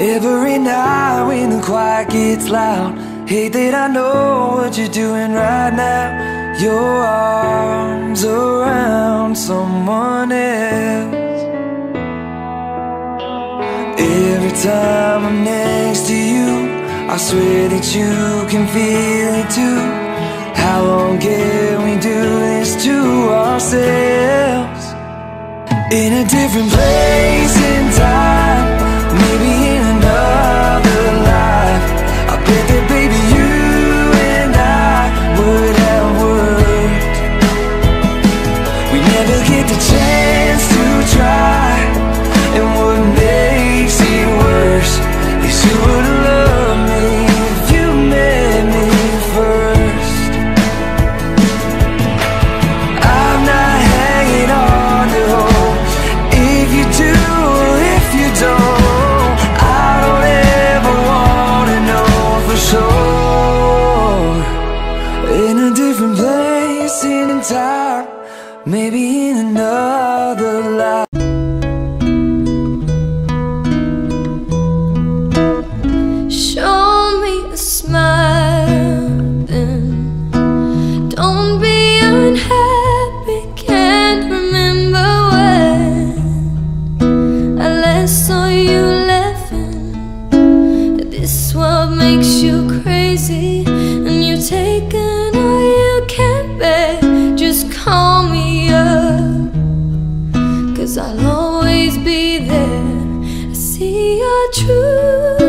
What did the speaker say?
Every night when the quiet gets loud Hate that I know what you're doing right now. Your arms around someone else. Every time I'm next to you I swear that you can feel it too. How long can we do this to ourselves? In a different place We never get the chance to try. another life. I'll always be there. I see your truth.